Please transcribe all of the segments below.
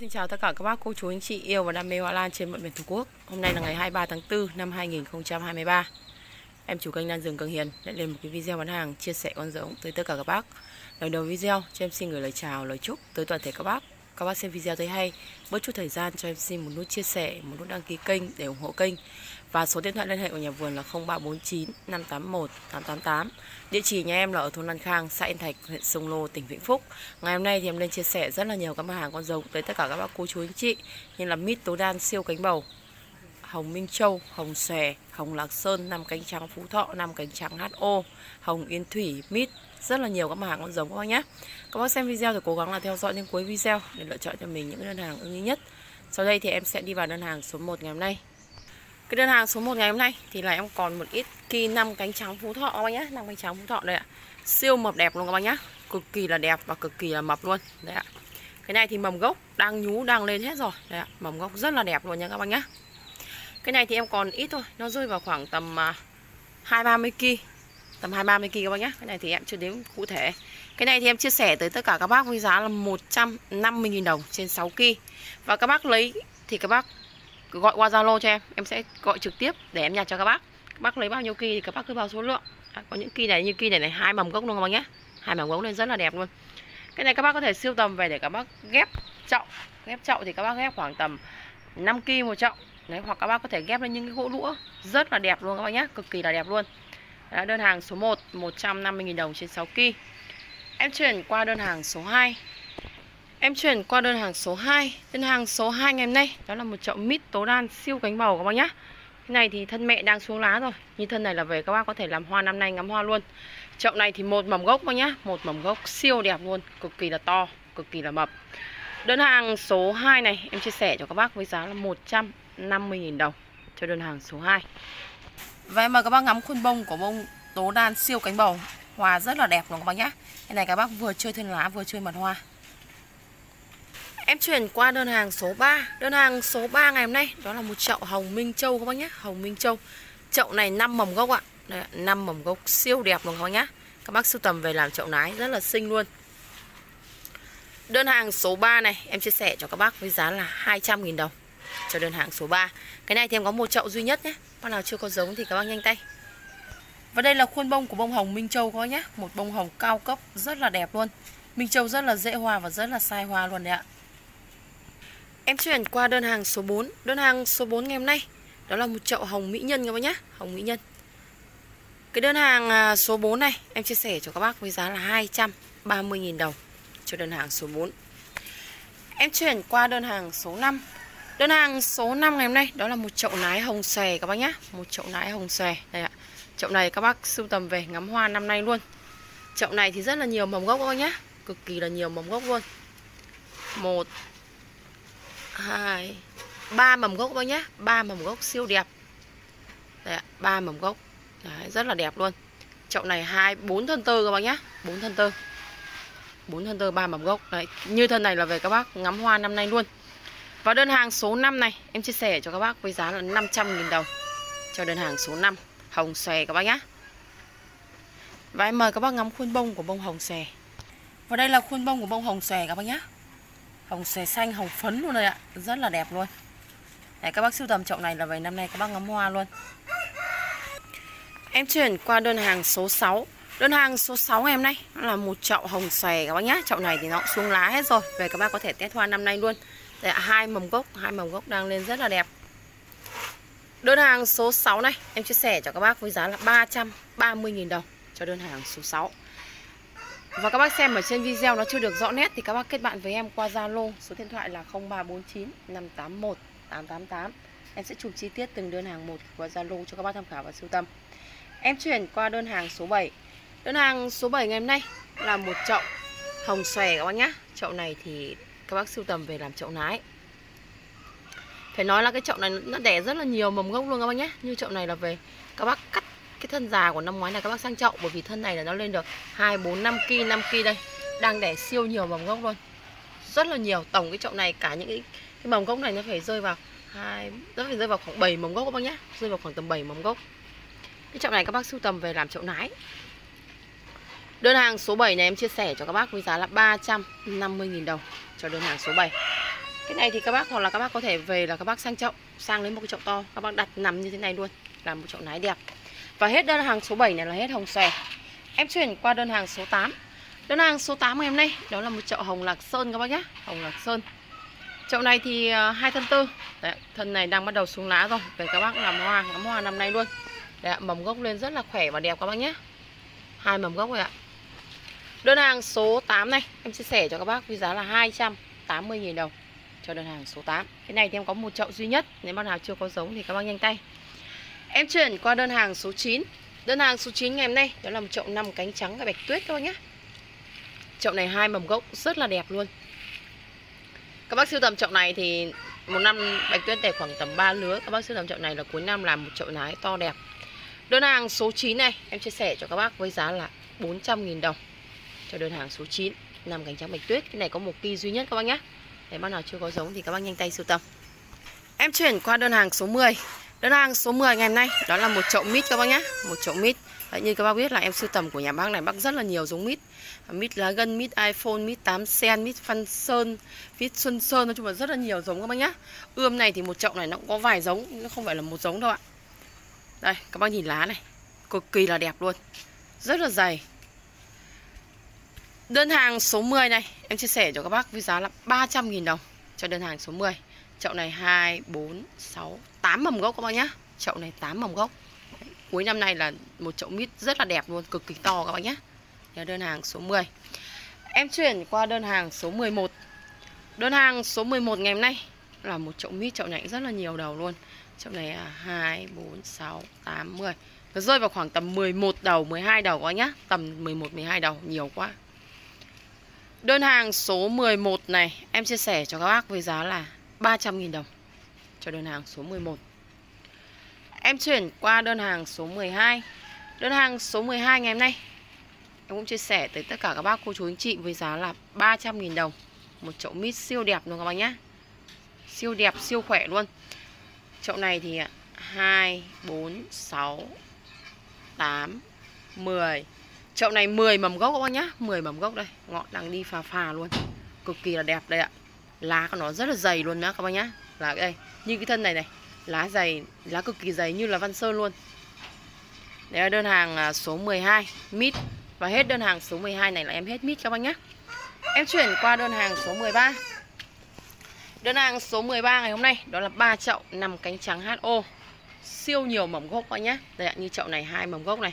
Xin chào tất cả các bác cô chú anh chị yêu và đam mê hoa lan trên mọi miền Tổ quốc. Hôm nay là ngày 23 tháng 4 năm 2023. Em chủ kênh Lan Rừng Cường Hiền đã lên một cái video bán hàng chia sẻ con giống tới tất cả các bác. Lời đầu video cho em xin gửi lời chào, lời chúc tới toàn thể các bác. Các bác xem video thấy hay, bớt chút thời gian cho em xin một nút chia sẻ, một nút đăng ký kênh để ủng hộ kênh. Và số điện thoại liên hệ của nhà vườn là 0349 581 888. Địa chỉ nhà em là ở thôn Lan Khang, xã Yên Thạch, huyện Sông Lô, tỉnh Vĩnh Phúc. Ngày hôm nay thì em lên chia sẻ rất là nhiều các mặt hàng con giống tới tất cả các bác cô chú anh chị như là mít tố đan siêu cánh bầu, hồng Minh Châu, hồng xòe, hồng Lạc Sơn, năm cánh trắng Phú Thọ, năm cánh trắng HO, hồng Yên Thủy, mít, rất là nhiều các mặt hàng con giống các bác nhé. Các bác xem video thì cố gắng là theo dõi đến cuối video để lựa chọn cho mình những đơn hàng ưng ý nhất. Sau đây thì em sẽ đi vào đơn hàng số 1 ngày hôm nay. Cái đơn hàng số 1 ngày hôm nay thì là em còn một ít kỳ 5 cánh trắng Phú Thọ các bác nhá, 5 cánh trắng Phú Thọ đây ạ. Siêu mập đẹp luôn các bác nhá. Cực kỳ là đẹp và cực kỳ là mập luôn. Đấy ạ. Cái này thì mầm gốc đang nhú đang lên hết rồi. Đấy ạ, mầm gốc rất là đẹp luôn nha các bác nhá. Cái này thì em còn ít thôi, nó rơi vào khoảng tầm 2 30 kg. Tầm 2 30 kg các bác nhá. Cái này thì em chưa đếm cụ thể. Cái này thì em chia sẻ tới tất cả các bác với giá là 150 000 đồng trên 6 kg. Và các bác lấy thì các bác gọi qua Zalo cho em, em sẽ gọi trực tiếp để em nhặt cho các bác. Các bác lấy bao nhiêu kỳ thì các bác cứ vào số lượng. À, có những kỳ này như kỳ này này hai mầm gốc luôn các bác nhé. Hai mầm gốc lên rất là đẹp luôn. Cái này các bác có thể siêu tầm về để các bác ghép chậu. Ghép chậu thì các bác ghép khoảng tầm 5 kỳ một chậu. Đấy, hoặc các bác có thể ghép lên những cái gỗ lũa rất là đẹp luôn các bác nhé, cực kỳ là đẹp luôn. Đó, đơn hàng số 1 150.000 đồng trên 6 kỳ Em chuyển qua đơn hàng số 2 Em chuyển qua đơn hàng số 2 Đơn hàng số 2 ngày hôm nay Đó là một chậu mít tố đan siêu cánh bầu các bác nhá. Cái này thì thân mẹ đang xuống lá rồi. Như thân này là về các bác có thể làm hoa năm nay ngắm hoa luôn. Chậu này thì một mầm gốc các bác nhá. Một mầm gốc siêu đẹp luôn. Cực kỳ là to, cực kỳ là mập. Đơn hàng số 2 này em chia sẻ cho các bác với giá là 150.000 đồng Cho đơn hàng số 2 Và em mời các bác ngắm khuôn bông của bông tố đan siêu cánh bầu. Hoa rất là đẹp luôn các bác nhá. Cái này các bác vừa chơi thân lá vừa chơi mặt hoa. Em chuyển qua đơn hàng số 3 Đơn hàng số 3 ngày hôm nay Đó là một chậu hồng Minh Châu các bác nhé. Hồng Minh Châu. Chậu này 5 mầm gốc ạ. Đây, 5 mầm gốc siêu đẹp luôn các bác nhé. Các bác sưu tầm về làm chậu nái rất là xinh luôn. Đơn hàng số 3 này Em chia sẻ cho các bác với giá là 200.000 đồng Cho đơn hàng số 3 Cái này thì em có một chậu duy nhất nhé. Bác nào chưa có giống thì các bác nhanh tay. Và đây là khuôn bông của bông hồng Minh Châu các bác nhé. Một bông hồng cao cấp rất là đẹp luôn. Minh Châu rất là dễ hoa và rất là sai hoa luôn đấy ạ. Em chuyển qua đơn hàng số 4 Đơn hàng số 4 ngày hôm nay. Đó là một chậu hồng mỹ nhân các bác nhé Hồng mỹ nhân. Cái đơn hàng à, số 4 này, Em chia sẻ cho các bác với giá là 230.000 đồng Cho đơn hàng số 4 Em chuyển qua đơn hàng số 5 Đơn hàng số 5 ngày hôm nay, Đó là một chậu nái hồng xòe các bác nhé Một chậu nái hồng xòe. Đây ạ. Chậu này các bác sưu tầm về ngắm hoa năm nay luôn. Chậu này thì rất là nhiều mầm gốc các bác nhé Cực kỳ là nhiều mầm gốc luôn. 1 hai. Ba mầm gốc thôi nhé. Ba mầm gốc siêu đẹp. Đấy, 3 mầm gốc. Đấy, rất là đẹp luôn. Chậu này hai bốn thân tơ các bác nhé. Bốn thân tơ. Bốn thân tơ ba mầm gốc. Đấy, như thân này là về các bác ngắm hoa năm nay luôn. Và đơn hàng số 5 này em chia sẻ cho các bác với giá là 500.000 đồng. Cho đơn hàng số 5 hồng xòe các bác nhé. Và em mời các bác ngắm khuôn bông của bông hồng xòe. Và đây là khuôn bông của bông hồng xòe các bác nhé. Hồng xòe xanh, hồng phấn luôn đây ạ. Rất là đẹp luôn. Đấy, Các bác sưu tầm chậu này là về năm nay các bác ngắm hoa luôn. Em chuyển qua đơn hàng số 6 Đơn hàng số 6 ngày hôm nay là một chậu hồng xòe các bác nhá. Chậu này thì nó cũng xuống lá hết rồi. Về các bác có thể test hoa năm nay luôn. Đấy, hai mầm gốc, hai mầm gốc đang lên rất là đẹp. Đơn hàng số 6 này Em chia sẻ cho các bác với giá là 330.000 đồng Cho đơn hàng số 6 và các bác xem ở trên video nó chưa được rõ nét thì các bác kết bạn với em qua Zalo, số điện thoại là 0349 581 888. Em sẽ chụp chi tiết từng đơn hàng một qua Zalo cho các bác tham khảo và sưu tầm. Em chuyển qua đơn hàng số 7. Đơn hàng số 7 ngày hôm nay là một chậu hồng xòe các bác nhá. Chậu này thì các bác sưu tầm về làm chậu nái. Phải nói là cái chậu này nó đẻ rất là nhiều mầm gốc luôn các bác nhé. Như chậu này là về các bác cắt cái thân già của năm ngoái này các bác sang chậu bởi vì thân này là nó lên được 2 4 5 kg 5 kg đây. Đang đẻ siêu nhiều mầm gốc luôn. Rất là nhiều. Tổng cái chậu này cả những cái, cái mầm gốc này nó phải rơi vào hai nó phải rơi vào khoảng 7 mầm gốc các bác nhé rơi vào khoảng tầm 7 mầm gốc. Cái chậu này các bác sưu tầm về làm chậu nái đơn hàng số 7 này em chia sẻ cho các bác với giá là 350.000 đồng cho đơn hàng số 7 cái này thì các bác hoặc là các bác có thể về là các bác sang chậu sang lấy một cái chậu to. Các bác đặt nằm như thế này luôn làm một chậu nái đẹp và hết đơn hàng số 7 này là hết hồng xòe. Em chuyển qua đơn hàng số 8 đơn hàng số 8 ngày hôm nay đó là một chậu hồng lạc sơn các bác nhé hồng lạc sơn. Chậu này thì à, hai thân tư Đấy, thân này đang bắt đầu xuống lá rồi. Để các bác làm hoa ngắm hoa năm nay luôn. Đấy, mầm gốc lên rất là khỏe và đẹp các bác nhé hai mầm gốc rồi ạ. Đơn hàng số 8 này em chia sẻ cho các bác với giá là 280.000 đồng cho đơn hàng số 8 Cái này thì em có một chậu duy nhất. Nếu bác nào chưa có giống thì các bác nhanh tay. Em chuyển qua đơn hàng số 9 Đơn hàng số 9 ngày hôm nay, Đó là một chậu 5 cánh trắng và bạch tuyết các bác nhé Chậu này hai mầm gốc, rất là đẹp luôn. Các bác siêu tầm chậu này thì Một năm bạch tuyết đẹp khoảng tầm 3 lứa. Các bác siêu tầm chậu này là cuối năm làm một chậu nái to đẹp. Đơn hàng số 9 này, Em chia sẻ cho các bác với giá là 400.000 đồng Cho đơn hàng số 9 năm cánh trắng bạch tuyết, Cái này có một kỳ duy nhất các bác nhé Để bác nào chưa có giống thì các bác nhanh tay sưu tầm. Em chuyển qua đơn hàng số 10 Đơn hàng số 10 ngày hôm nay. Đó là một chậu mít các bác nhé Một chậu mít. Đấy, Như các bác biết là em sưu tầm của nhà bác này Bác rất là nhiều giống mít. Mít lá gân, mít iPhone, mít 8 sen, mít phân sơn Mít xuân sơn Nói chung là rất là nhiều giống các bác nhé Ươm này thì một chậu này nó cũng có vài giống Nó không phải là một giống đâu ạ. Đây các bác nhìn lá này. Cực kỳ là đẹp luôn. Rất là dày. Đơn hàng số 10 này Em chia sẻ cho các bác với giá là 300.000 đồng Cho đơn hàng số 10 Chậu này 2, 4, 6, 8 mầm gốc các bác nhá. Chậu này 8 mầm gốc. Đấy, Cuối năm nay là một chậu mít rất là đẹp luôn Cực kỳ to các bác nhá. Đây đơn hàng số 10 Em chuyển qua đơn hàng số 11 Đơn hàng số 11 ngày hôm nay Là một chậu mít Chậu này rất là nhiều đầu luôn. Chậu này là 2, 4, 6, 8, 10 Nó rơi vào khoảng tầm 11 đầu 12 đầu các bác nhá. Tầm 11, 12 đầu nhiều quá. Đơn hàng số 11 này Em chia sẻ cho các bác với giá là 300.000 đồng Cho đơn hàng số 11 Em chuyển qua đơn hàng số 12 Đơn hàng số 12 ngày hôm nay Em cũng chia sẻ tới tất cả các bác cô chú anh chị Với giá là 300.000 đồng. Một chậu mít siêu đẹp luôn các bác nhé. Siêu đẹp, siêu khỏe luôn. Chậu này thì 2, 4, 6, 8, 10 Chậu này 10 mầm gốc các bác nhá 10 mầm gốc đây. Ngọn đang đi phà phà luôn. Cực kỳ là đẹp đây ạ. Lá của nó rất là dày luôn nhá, các bác nhá. Lá đây, Như cái thân này này, Lá dày, Lá cực kỳ dày như là văn sơn luôn. Đây là đơn hàng à, số 12 Mít. Và hết đơn hàng số 12 này là em hết mít các bác nhá. Em chuyển qua đơn hàng số 13 Đơn hàng số 13 ngày hôm nay, Đó là ba chậu nằm cánh trắng HO Siêu nhiều mầm gốc các bác nhá. Đây ạ, như chậu này, hai mầm gốc này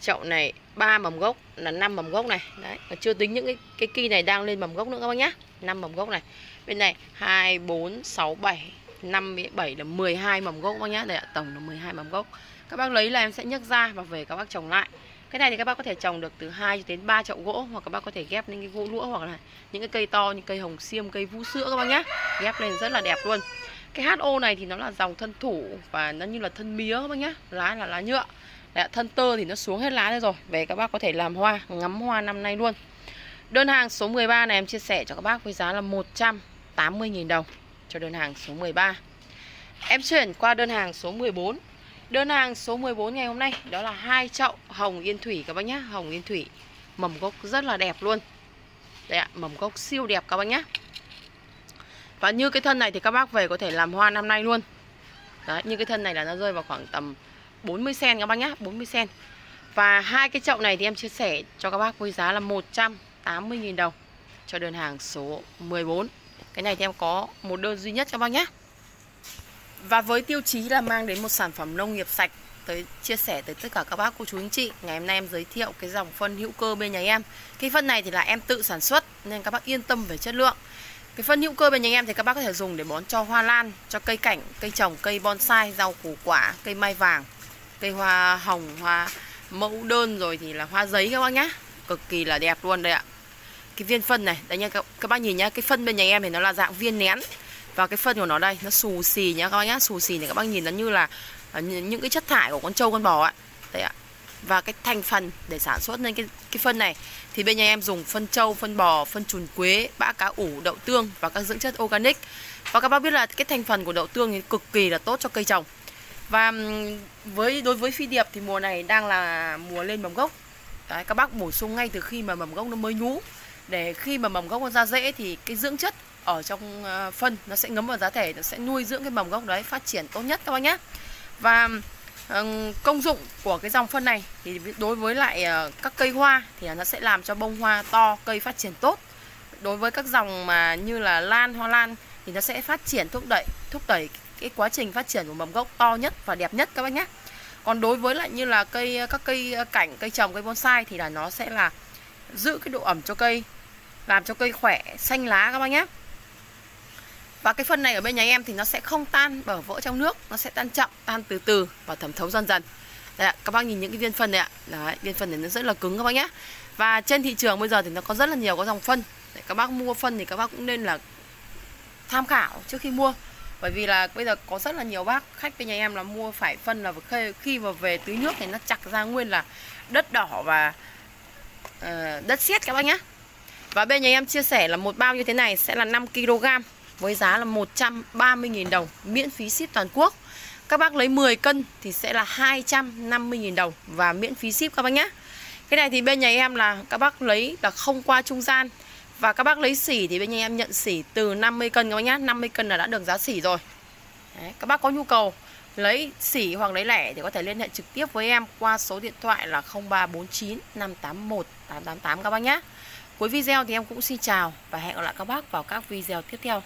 chậu này 3 mầm gốc, là 5 mầm gốc này. Đấy, và chưa tính những cái cái kỳ này đang lên mầm gốc nữa các bác nhá. 5 mầm gốc này. Bên này, hai, bốn, sáu, bảy. Năm, bảy là 12 mầm gốc các bác nhá. Đây ạ, tổng là 12 mầm gốc. Các bác lấy là em sẽ nhấc ra và về các bác trồng lại. Cái này thì các bác có thể trồng được từ 2 đến 3 chậu gỗ, hoặc các bác có thể ghép lên cái gỗ lũa hoặc là những cái cây to như cây hồng xiêm, cây vũ sữa các bác nhá. Ghép lên rất là đẹp luôn. Cái HO này thì nó là dòng thân thủ và nó như là thân mía các bác nhá. Lá là lá nhựa. Đấy, thân tơ thì nó xuống hết lá đây rồi. Về các bác có thể làm hoa, ngắm hoa năm nay luôn. Đơn hàng số 13 này em chia sẻ cho các bác với giá là 180.000 đồng Cho đơn hàng số 13 Em chuyển qua đơn hàng số 14 Đơn hàng số 14 ngày hôm nay Đó là hai chậu hồng yên thủy các bác nhé Hồng yên thủy Mầm gốc rất là đẹp luôn. Đây ạ, mầm gốc siêu đẹp các bác nhé Và như cái thân này thì các bác về có thể làm hoa năm nay luôn. Đấy, như cái thân này là nó rơi vào khoảng tầm 40 cm các bác nhá 40 cm Và hai cái chậu này thì em chia sẻ cho các bác với giá là 180.000 đồng Cho đơn hàng số 14 Cái này thì em có một đơn duy nhất các bác nhé Và với tiêu chí là mang đến một sản phẩm nông nghiệp sạch tới chia sẻ tới tất cả các bác cô chú anh chị Ngày hôm nay em giới thiệu cái dòng phân hữu cơ bên nhà em. Cái phân này thì là em tự sản xuất Nên các bác yên tâm về chất lượng. Cái phân hữu cơ bên nhà em thì các bác có thể dùng để bón cho hoa lan, cho cây cảnh, cây trồng, cây bonsai, rau củ quả, cây mai vàng cây hoa hồng hoa mẫu đơn rồi thì là hoa giấy các bác nhá. Cực kỳ là đẹp luôn đây ạ. Cái viên phân này đây nha các, các bác nhìn nhá cái phân bên nhà em thì nó là dạng viên nén. Và cái phân của nó đây nó xù xì nhá các bác nhá xù xì này các bác nhìn nó như là à, những cái chất thải của con trâu con bò ạ. Đây ạ. Và cái thành phần để sản xuất nên cái cái phân này thì bên nhà em dùng phân trâu, phân bò, phân chuồn quế, bã cá ủ, đậu tương và các dưỡng chất organic. Và các bác biết là cái thành phần của đậu tương thì cực kỳ là tốt cho cây trồng. Và với đối với phi điệp thì mùa này đang là mùa lên mầm gốc. Đấy, các bác bổ sung ngay từ khi mà mầm gốc nó mới nhú. Để khi mà mầm gốc nó ra rễ thì cái dưỡng chất ở trong ờ, phân nó sẽ ngấm vào giá thể nó sẽ nuôi dưỡng cái mầm gốc đấy phát triển tốt nhất các bác nhé. Và công dụng của cái dòng phân này thì đối với lại ờ, các cây hoa thì nó sẽ làm cho bông hoa to cây phát triển tốt. Đối với các dòng mà như là lan hoa lan thì nó sẽ phát triển thúc đẩy thúc đẩy cái quá trình phát triển của mầm gốc to nhất và đẹp nhất các bác nhé. Còn đối với lại như là cây các cây ờ, cảnh cây trồng cây bonsai thì là nó sẽ là giữ cái độ ẩm cho cây làm cho cây khỏe xanh lá các bác nhé. Và cái phân này ở bên nhà em thì nó sẽ không tan bở vỡ trong nước nó sẽ tan chậm tan từ từ và thẩm thấu dần dần. Đấy ạ, các bác nhìn những cái viên phân này ạ. Đấy, viên phân này nó rất là cứng các bác nhé. Và trên thị trường bây giờ thì nó có rất là nhiều các dòng phân. Đấy, các bác mua phân thì các bác cũng nên là tham khảo trước khi mua bởi vì là bây giờ có rất là nhiều bác khách bên nhà em là mua phải phân là khi mà về tưới nước thì nó chặt ra nguyên là đất đỏ và uh, đất sét các bác nhé và bên nhà em chia sẻ là một bao như thế này sẽ là 5 kg với giá là 130.000 đồng miễn phí ship toàn quốc. Các bác lấy 10 cân thì sẽ là 250.000 đồng và miễn phí ship các bác nhé. Cái này thì bên nhà em là các bác lấy là không qua trung gian và các bác lấy xỉ thì bên nhà em nhận xỉ từ 50 cân các bác nhé 50 cân là đã được giá xỉ rồi. Đấy, Các bác có nhu cầu lấy xỉ hoặc lấy lẻ thì có thể liên hệ trực tiếp với em qua số điện thoại là 0349 581 888 các bác nhé Cuối video thì em cũng xin chào và hẹn gặp lại các bác vào các video tiếp theo.